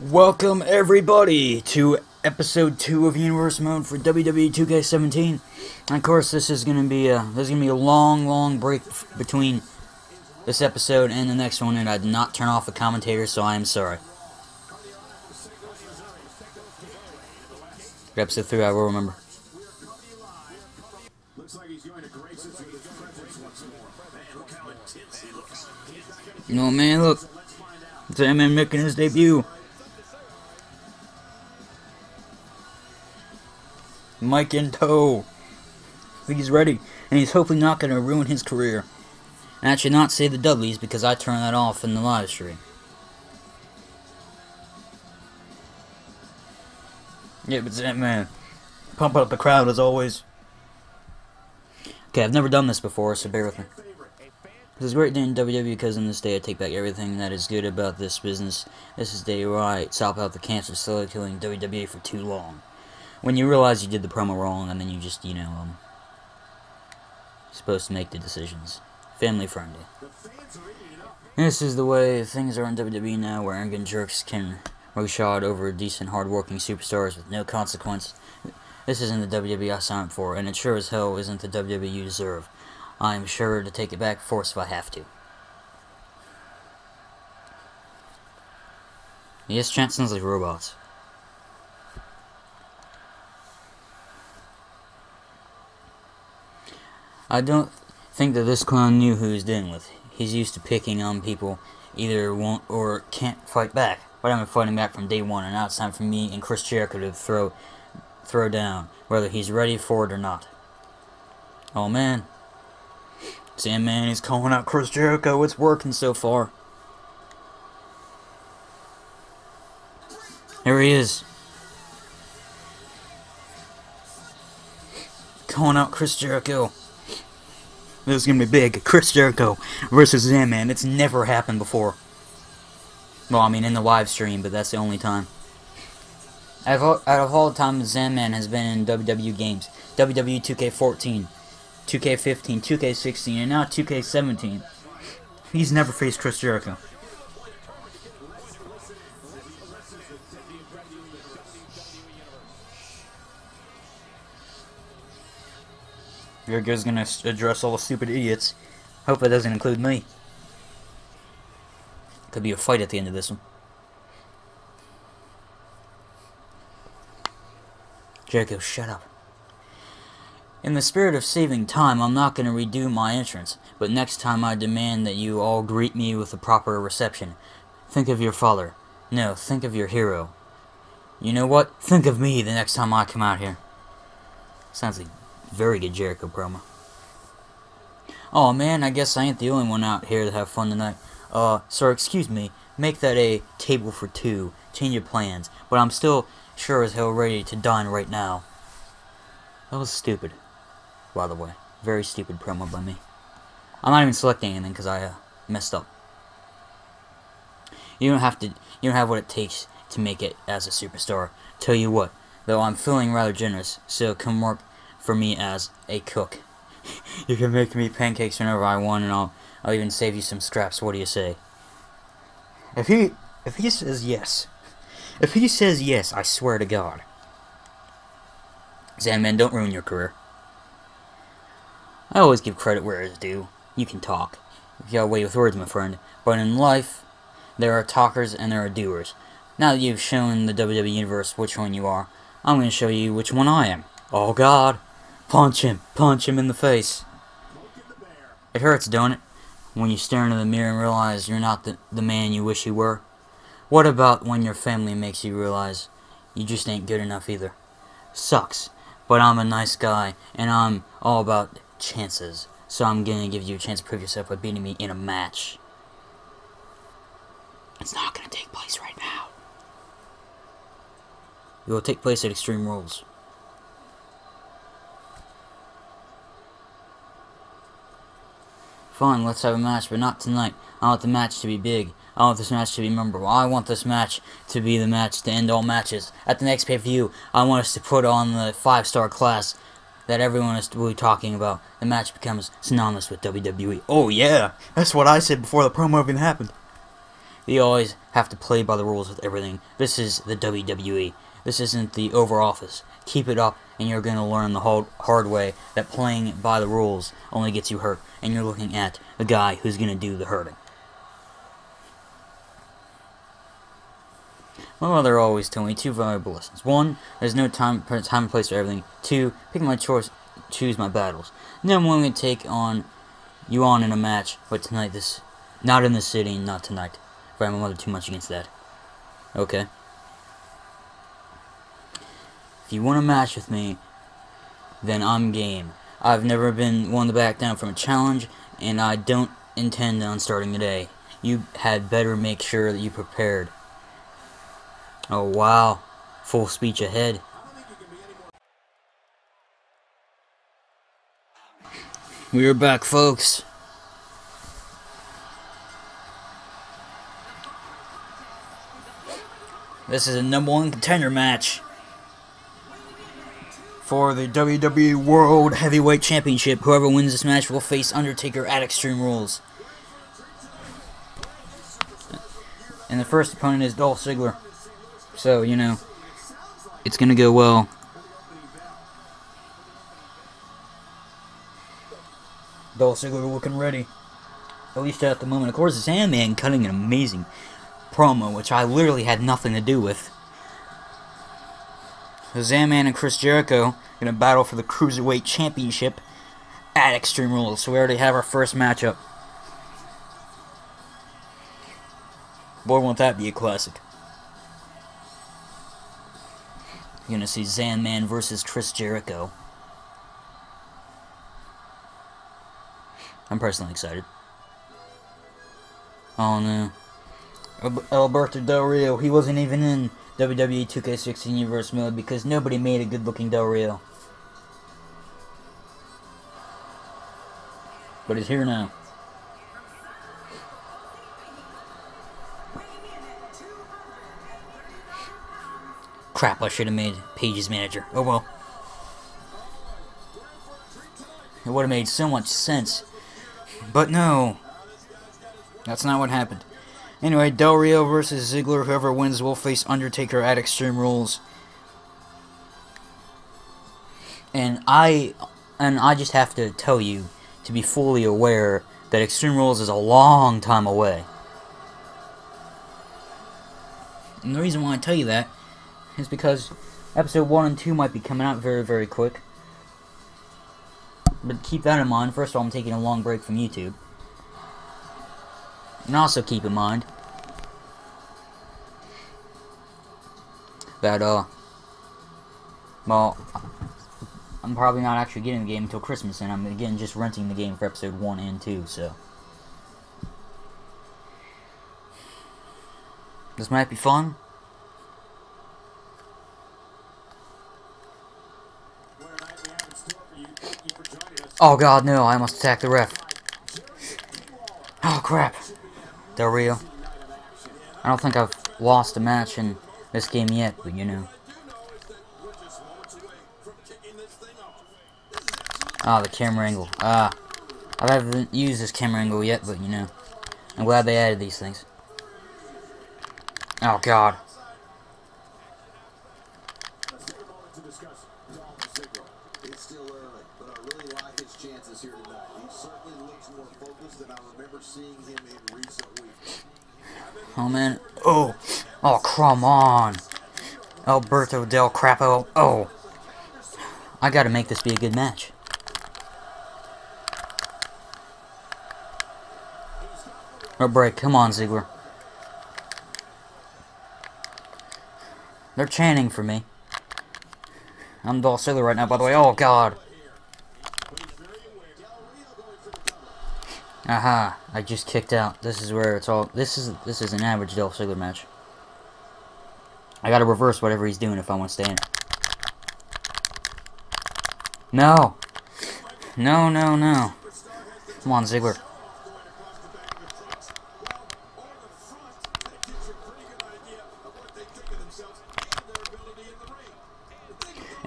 Welcome everybody to episode two of Universe Mode for WWE 2K17. And of course, this is gonna be a there's gonna be a long, long break between this episode and the next one, and I did not turn off the commentator, so I am sorry. Episode three, I will remember. No man, look, it's M-Man making his debut. Mike in tow. He's ready, and he's hopefully not going to ruin his career. And I should not say the Dudleys because I turned that off in the live stream. Yeah, but that man, pump up the crowd as always. Okay, I've never done this before, so bear with me. This is great day in WWE because in this day I take back everything that is good about this business. This is day where I stop out the cancer slowly killing WWE for too long. When you realize you did the promo wrong and then you just, you know, um, supposed to make the decisions. Family friendly. This is the way things are in WWE now where arrogant jerks can roughshod over decent, hardworking superstars with no consequence. This isn't the WWE I signed for, and it sure as hell isn't the WWE you deserve. I am sure to take it back force if I have to. Yes, chat sounds like robots. I don't think that this clown knew who he's dealing with. He's used to picking on people either won't or can't fight back. But been fighting back from day one, and now it's time for me and Chris Jericho to throw, throw down, whether he's ready for it or not. Oh man, Sandman is calling out Chris Jericho. It's working so far. Here he is. Calling out Chris Jericho. This is gonna be big. Chris Jericho versus Sandman. It's never happened before. Well, I mean, in the live stream, but that's the only time. Out of all, out of all the times Sandman has been in WWE games, WWE 2K14, 2K15, 2K16, and now 2K17. He's never faced Chris Jericho. Jericho's gonna address all the stupid idiots. Hope it doesn't include me. Could be a fight at the end of this one. Jericho, shut up. In the spirit of saving time, I'm not going to redo my entrance, but next time I demand that you all greet me with a proper reception. Think of your father. No, think of your hero. You know what? Think of me the next time I come out here. Sounds like very good Jericho promo. Oh man, I guess I ain't the only one out here to have fun tonight. Uh, sir, excuse me. Make that a table for two. Change your plans. But I'm still sure as hell ready to dine right now. That was stupid by the way. Very stupid promo by me. I'm not even selecting anything because I uh, messed up. You don't have to. You don't have what it takes to make it as a superstar. Tell you what, though, I'm feeling rather generous. So come work for me as a cook. you can make me pancakes whenever I want, and I'll I'll even save you some scraps. What do you say? If he if he says yes, if he says yes, I swear to God. Sandman, don't ruin your career. I always give credit where it's due. You can talk. You got away with words, my friend. But in life, there are talkers and there are doers. Now that you've shown the WWE Universe which one you are, I'm going to show you which one I am. Oh god. Punch him. Punch him in the face. It hurts, don't it? When you stare into the mirror and realize you're not the, the man you wish you were? What about when your family makes you realize you just ain't good enough either? Sucks. But I'm a nice guy, and I'm all about chances. So I'm gonna give you a chance to prove yourself by beating me in a match. It's not gonna take place right now. It will take place at Extreme Rules. Fine, let's have a match, but not tonight. I want the match to be big. I want this match to be memorable. I want this match to be the match to end all matches. At the next pay-per-view, I want us to put on the five-star class that everyone is really talking about. The match becomes synonymous with WWE. Oh yeah, that's what I said before the promo even happened. We always have to play by the rules with everything. This is the WWE. This isn't the Oval Office. Keep it up, and you're going to learn the hard, hard way that playing by the rules only gets you hurt, and you're looking at the guy who's going to do the hurting. My mother always told me two valuable lessons. One, there's no time, time and place for everything. Two, pick my choice, choose my battles. Now I'm willing to take on you on in a match, but tonight this, not in the city, not tonight. Right, my mother too much against that. Okay. If you want a match with me, then I'm game. I've never been one to back down from a challenge, and I don't intend on starting today. You had better make sure that you prepared. Oh wow, full speech ahead. We are back, folks. This is a number one contender match for the WWE World Heavyweight Championship. Whoever wins this match will face Undertaker at Extreme Rules. And the first opponent is Dolph Ziggler. So, you know, it's going to go well. Dolph Ziggler looking ready. At least at the moment. Of course, Sandman cutting an amazing promo, which I literally had nothing to do with. Sandman and Chris Jericho going to battle for the Cruiserweight Championship at Extreme Rules. So we already have our first matchup. Boy, won't that be a classic. You're going to see Sandman versus Chris Jericho. I'm personally excited. Oh no. Alberto Del Rio, he wasn't even in WWE 2K16 Universe mode because nobody made a good looking Del Rio. But he's here now. Crap, I should have made Paige's manager. Oh well. It would have made so much sense. But no. That's not what happened. Anyway, Del Rio versus Ziggler. Whoever wins will face Undertaker at Extreme Rules. And I and I just have to tell you to be fully aware that Extreme Rules is a long time away. And the reason why I tell you that is because episode 1 and 2 might be coming out very, very quick. But keep that in mind. First of all, I'm taking a long break from YouTube. And also keep in mind that, uh, well, I'm probably not actually getting the game until Christmas, and I'm, again, just renting the game for episode 1 and 2, so. This might be fun. Oh god, no, I must attack the ref. Oh crap. Del Rio. I don't think I've lost a match in this game yet, but you know. Ah, the camera angle. Ah. I haven't used this camera angle yet, but you know. I'm glad they added these things. Oh god. Oh man. Oh. Oh, come on. Oh, Alberto Del Crapo. Oh. I gotta make this be a good match. Or break. Come on, Ziggler. They're chanting for me. I'm Ziggler right now, by the way. Oh, God. Aha, I just kicked out. This is where it's all this is this is an average Dolph Ziggler match. I gotta reverse whatever he's doing if I want to stay in. No. No, no, no. Come on, Ziggler.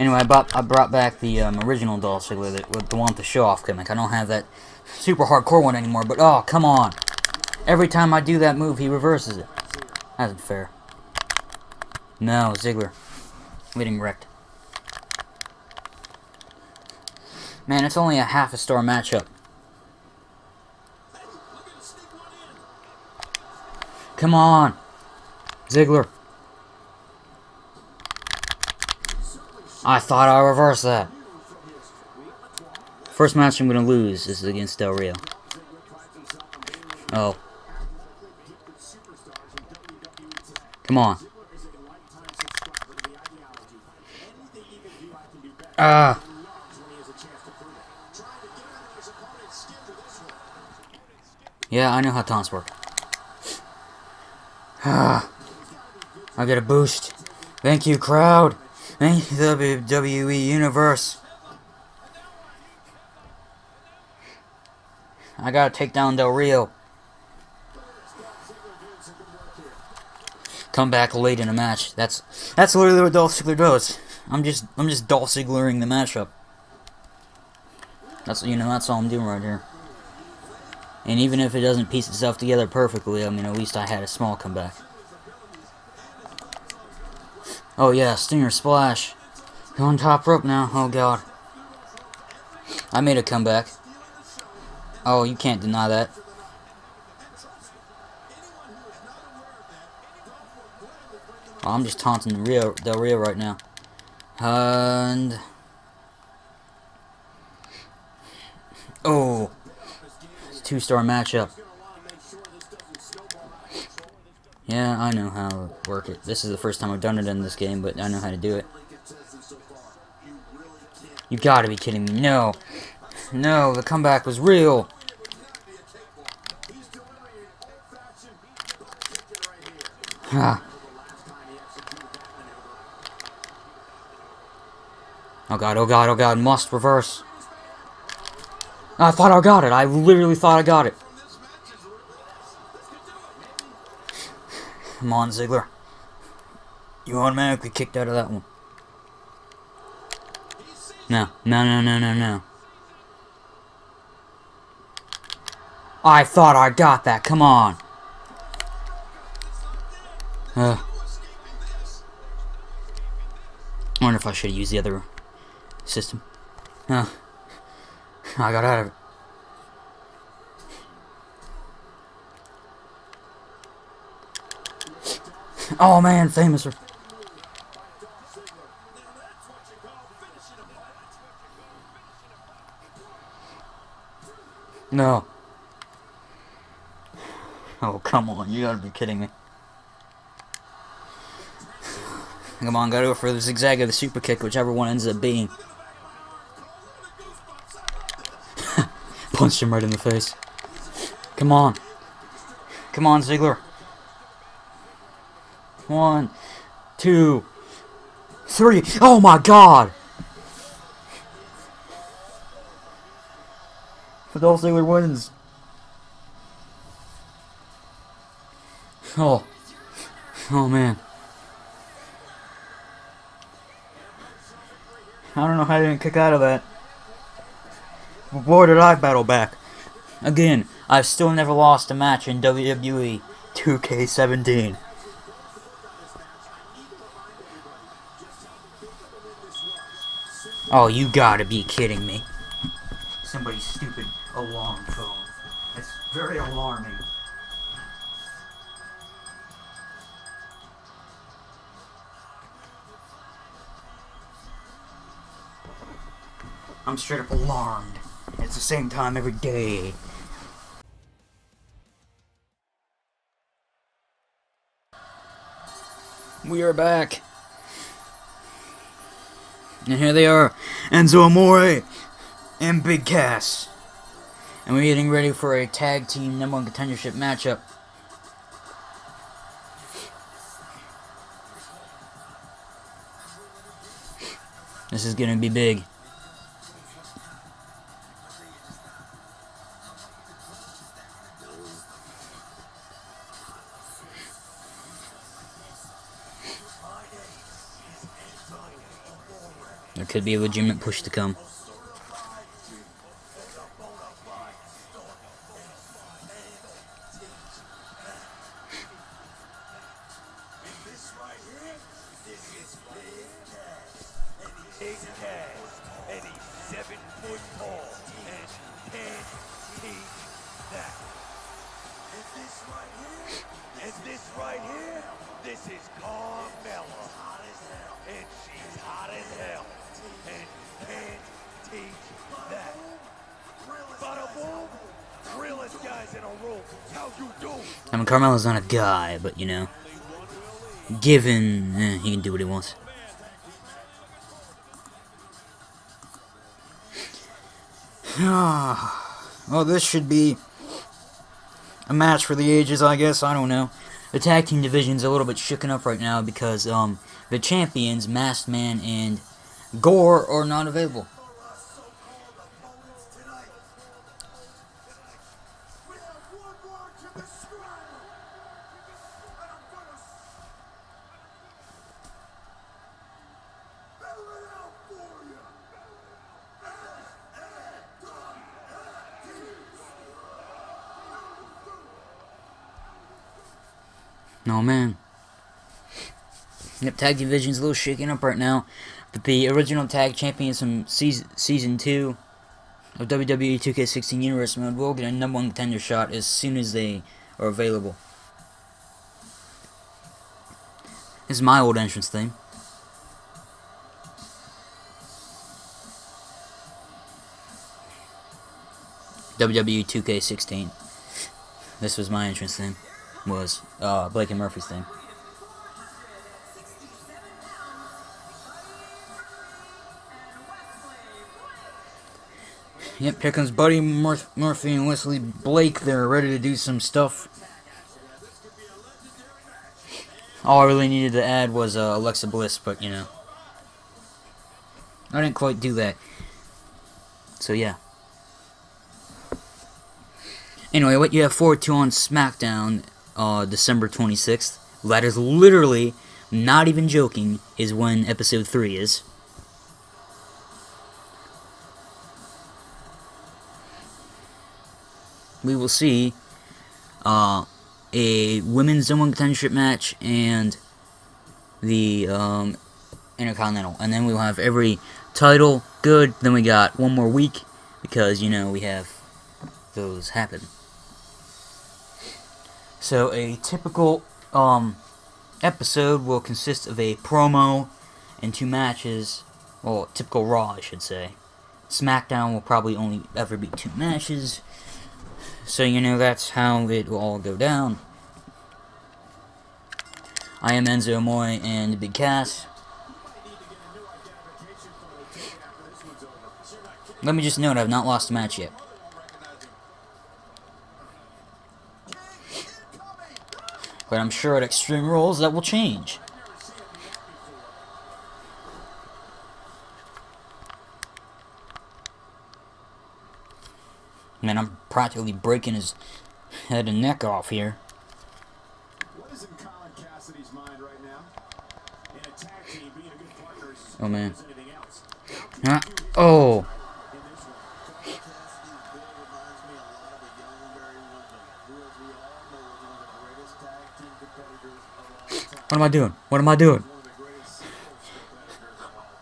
Anyway, I brought, I brought back the um, original Dolph Ziggler, that, with the one with the show-off gimmick. I don't have that super hardcore one anymore, but oh, come on. Every time I do that move, he reverses it. That's not fair. No, Ziggler. Getting wrecked. Man, it's only a half a star matchup. Come on. Ziggler. I thought I reversed that. First match I'm going to lose is against Del Rio. Oh. Come on. Ah. Yeah, I know how taunts work. Ah. I get a boost. Thank you, crowd. WWE Universe. I gotta take down Del Rio. Come back late in a match. That's that's literally what Dolph Ziggler does. I'm just I'm just Dolph Zigglering the matchup. That's you know that's all I'm doing right here. And even if it doesn't piece itself together perfectly, I mean at least I had a small comeback. Oh yeah, Stinger Splash. Going top rope now. Oh god. I made a comeback. Oh, you can't deny that. Oh, I'm just taunting Rio, Del Rio right now. And... Oh. Two-star matchup. Yeah, I know how to work it. This is the first time I've done it in this game, but I know how to do it. You gotta be kidding me. No. No, the comeback was real. Ah. Oh god, oh god, oh god, must reverse. I thought I got it. I literally thought I got it. Come on, Ziggler. You automatically kicked out of that one. No, no, no, no, no, no. I thought I got that. Come on. Uh, I wonder if I should use the other system. Uh, I got out of it. Oh man, Fameasser. No. Oh, come on. You gotta be kidding me. Come on, gotta go for the zigzag the super kick, whichever one ends up being. Punched him right in the face. Come on. Come on, Ziggler. One, two, three. Oh my god! Dolph Ziggler wins. Oh. Oh man. I don't know how I didn't kick out of that. Boy did I battle back. Again, I've still never lost a match in WWE 2K17. Oh, you gotta be kidding me. Somebody's stupid alarm phone. It's very alarming. I'm straight up alarmed. It's the same time every day. We are back. And here they are, Enzo Amore and Big Cass. And we're getting ready for a tag team number one contendership matchup. This is gonna be big. Could be a legitimate push to come. I mean, Carmella's not a guy, but you know, given, eh, he can do what he wants. well, this should be a match for the ages, I guess. I don't know. The tag team division's a little bit shooken up right now because um, the champions, Masked Man and Gore, are not available. Oh man. Yep, tag division's a little shaken up right now. But the original tag champions from season, season 2 of WWE 2K16 Universe Mode will get a number one contender shot as soon as they are available. This is my old entrance theme. WWE 2K16. This was my entrance theme. Was uh, Blake and Murphy's theme. Yep, here comes Buddy Mur Murphy and Wesley Blake. They're ready to do some stuff. All I really needed to add was uh, Alexa Bliss, but you know. I didn't quite do that. So yeah. Anyway, what you have forward to on SmackDown, uh, December 26th, that is literally, not even joking, is when episode 3 is. We will see uh, a women's number one contendership match and the um, Intercontinental. And then we'll have every title good. Then we got one more week because, you know, we have those happen. So a typical um, episode will consist of a promo and two matches. Well, typical Raw, I should say. SmackDown will probably only ever be two matches. So, you know, that's how it will all go down. I am Enzo Amore and Big Cass. Let me just note, I've not lost a match yet. But I'm sure at Extreme Rules that will change. Man, I'm practically breaking his head and neck off here. What is in Colin Cassidy's mind right now? In a tag team, being a good partner is Oh, man. anything else. Huh? Oh! In this one, What am I doing? What am I doing?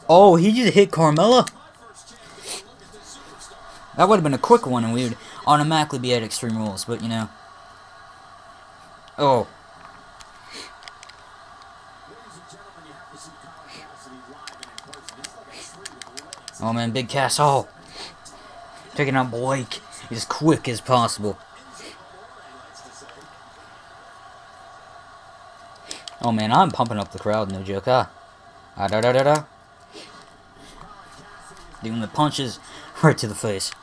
Oh, he just hit Carmella? That would have been a quick one and we would automatically be at Extreme Rules, but you know. Oh. Oh man, Big Cass, oh. Taking out Blake as quick as possible. Oh man, I'm pumping up the crowd, no joke, huh? Ah, da da da da. Doing the punches right to the face.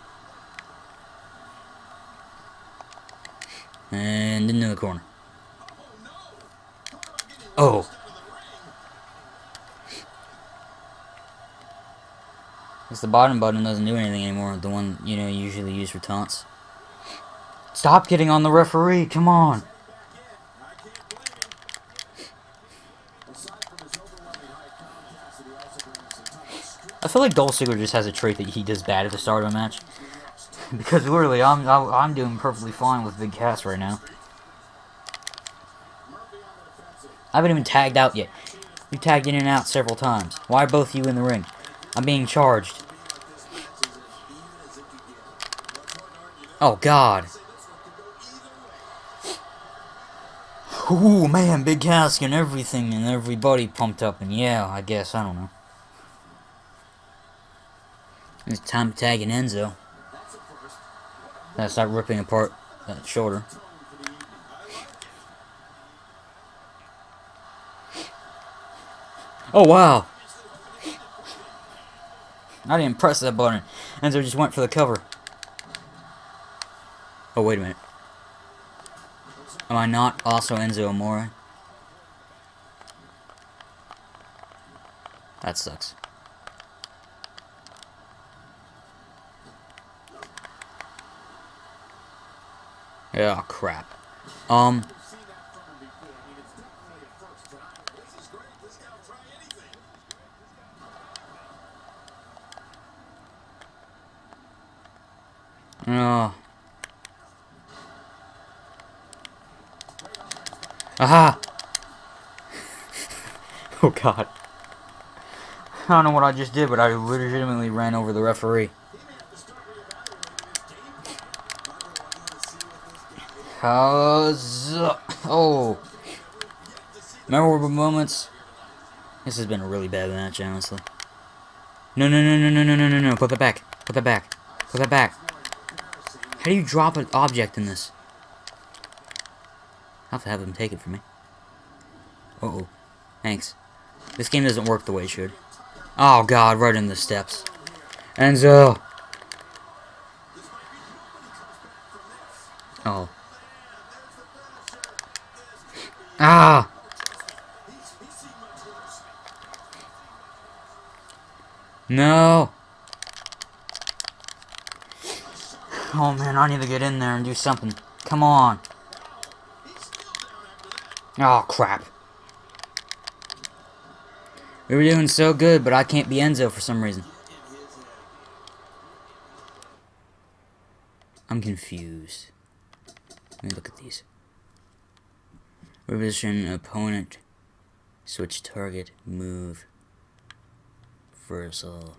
And into the corner. Oh. Guess the bottom button doesn't do anything anymore. The one, you know, you usually use for taunts. Stop getting on the referee, come on. I feel like Dolph Ziggler just has a trait that he does bad at the start of a match. Because literally, I'm I'm doing perfectly fine with Big Cass right now. I haven't even tagged out yet. You tagged in and out several times. Why are both of you in the ring? I'm being charged. Oh God. Ooh, man, Big Cass and everything, and everybody pumped up, and yeah, I guess, I don't know. It's time to tag an Enzo. Gotta start ripping apart that shoulder. Oh, wow! I didn't press that button. Enzo just went for the cover. Oh, wait a minute. Am I not also Enzo Amore? That sucks. Yeah, crap. Um, seen that from him before. I mean, it's definitely a first tonight. This is great. This guy will crap. Um. oh. Aha! oh god. I don't know what I just did, but I legitimately ran over the referee. How's oh memorable moments? This has been a really bad match, honestly. No, no, no, no, no, no, no, no, no! Put that back! Put that back! Put that back! How do you drop an object in this? I'll have to have them take it from me. Uh oh. Thanks. This game doesn't work the way it should. Oh god, right in the steps. Enzo! Oh. Ah! No! Oh man, I need to get in there and do something. Come on. Oh crap. We were doing so good, but I can't be Enzo for some reason. I'm confused. Let me look at these. Revision opponent. Switch target. Move. Versal.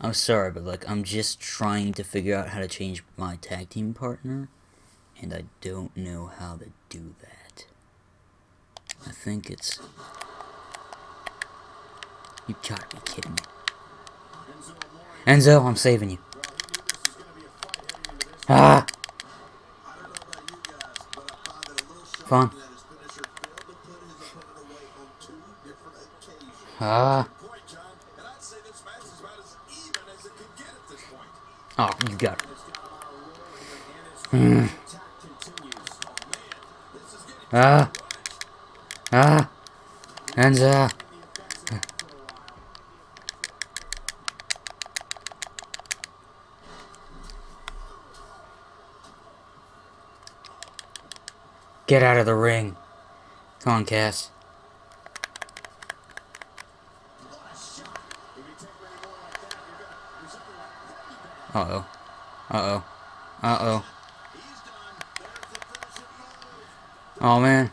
I'm sorry, but like I'm just trying to figure out how to change my tag team partner, and I don't know how to do that. I think it's. You gotta be kidding me. Enzo, I'm saving you. Ah! Fun. Ah. Oh, you got it. Mm. Ah. Ah. Enzo. Get out of the ring. Come on, Cass. Uh-oh. Uh-oh. Uh-oh. Oh, man.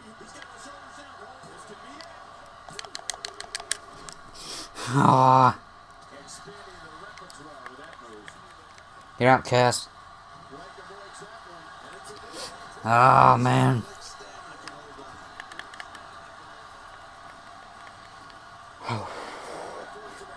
Ah. Get out, Cass. Ah, man.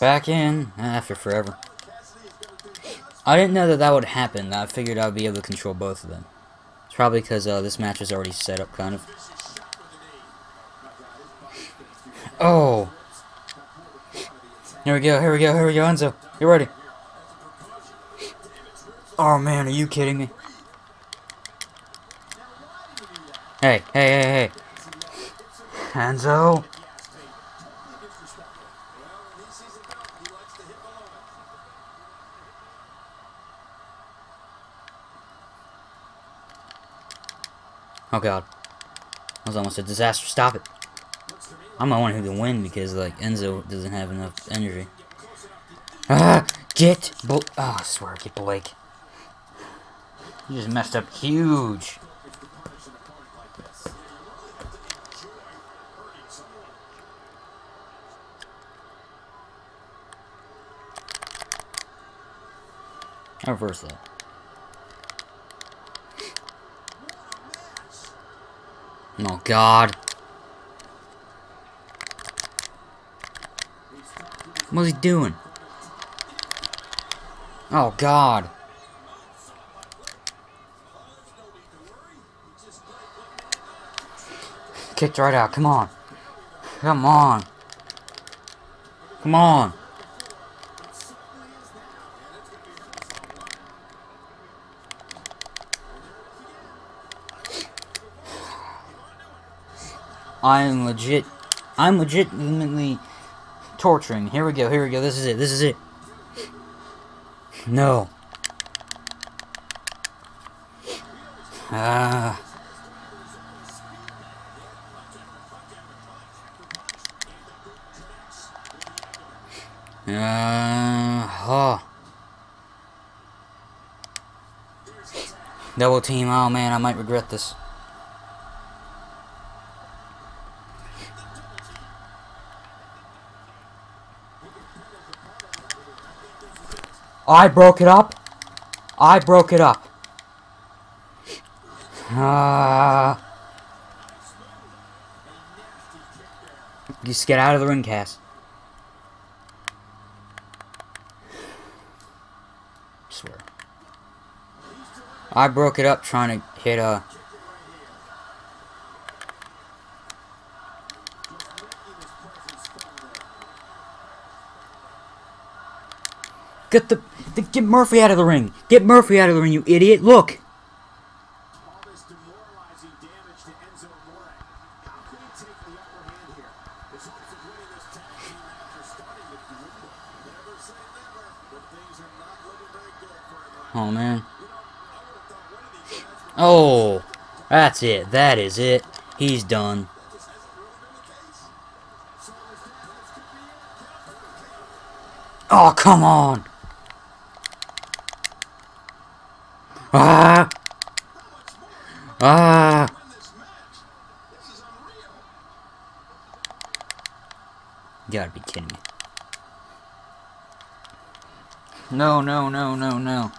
Back in after forever. I didn't know that that would happen. I figured I'd be able to control both of them. It's probably because uh, this match is already set up, kind of. Oh. Here we go, here we go, here we go, Enzo. You ready? Oh man, are you kidding me? Hey, hey, hey, hey. Enzo. Oh god. That was almost a disaster. Stop it. I'm the one who can win because like Enzo doesn't have enough energy. Ah, get Bl oh, I swear, get Blake. You just messed up huge. I reverse that. Oh God. What's he doing? Oh God. Kicked right out. Come on. Come on. Come on. I am legit. I'm legitimately torturing. Here we go. Here we go. This is it. This is it. No. Ah. Uh, huh. Double team. Oh man, I might regret this. I broke it up. I broke it up. Ah. Just get out of the ring, Cass. swear. I broke it up trying to hit a. Uh, Get the, get Murphy out of the ring. Get Murphy out of the ring, you idiot. Look. Oh man. Oh, that's it. That is it. He's done. Oh, come on. Ah! Ah! You gotta be kidding me. No, no, no, no, no.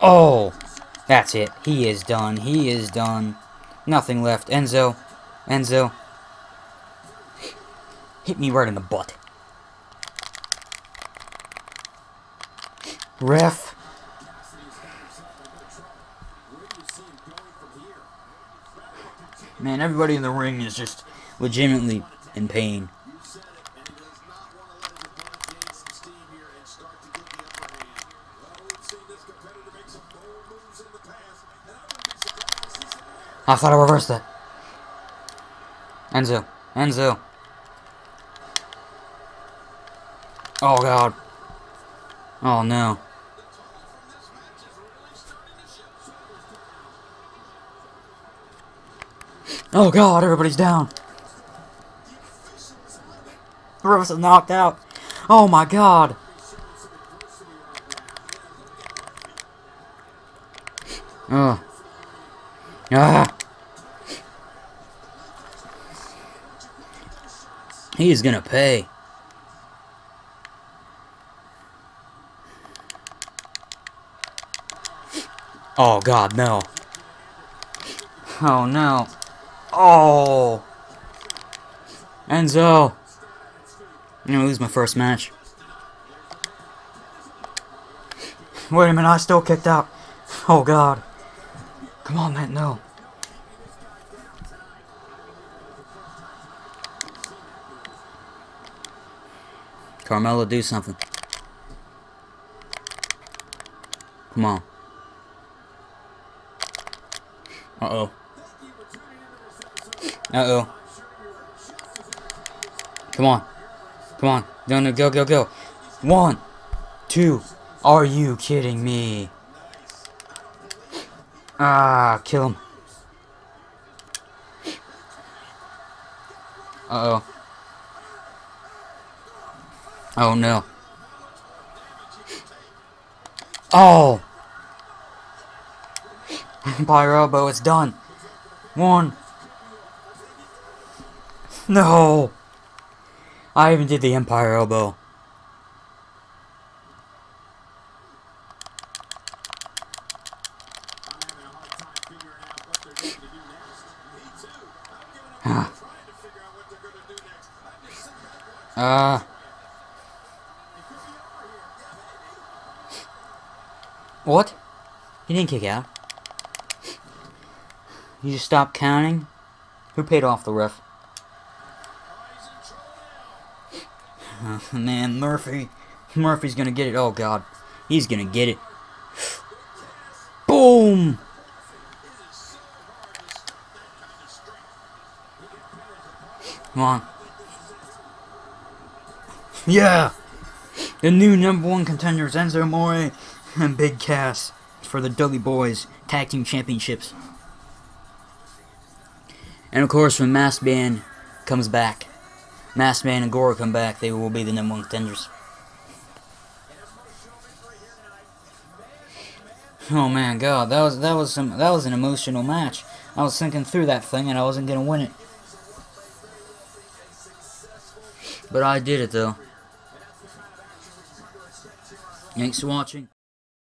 Oh! That's it. He is done. He is done. Nothing left. Enzo. Enzo. Hit me right in the butt. Ref. Man, everybody in the ring is just legitimately in pain. I thought I reversed that. Enzo. Enzo. Oh god. Oh no. Oh god, everybody's down. Rest is knocked out. Oh my god. Oh. Ah. He is gonna pay. Oh god, no. Oh no. Oh! Enzo! I'm gonna lose my first match. Wait a minute, I still kicked out. Oh god. Come on, man, no. Carmella, do something. Come on. Uh-oh. Uh-oh. Come on. Come on. No, no, go, go, go. One, two, Are you kidding me? Ah, kill him. Uh oh. Oh no. Oh! Pyro, but it's done. One. No! I even did the Empire elbow. Uh. What? He didn't kick out. You just stopped counting? Who paid off the ref? Man, Murphy. Murphy's gonna get it. Oh, God. He's gonna get it. Boom! Come on. Yeah! The new number one contenders, Enzo Amore and Big Cass, for the Dudley Boyz Tag Team Championships. And of course, when Masked Man comes back, Masked Man and Goro come back, they will be the number one contenders. Oh man, God, that was that was some that was an emotional match. I was thinking through that thing, and I wasn't gonna win it, but I did it though. Thanks for watching.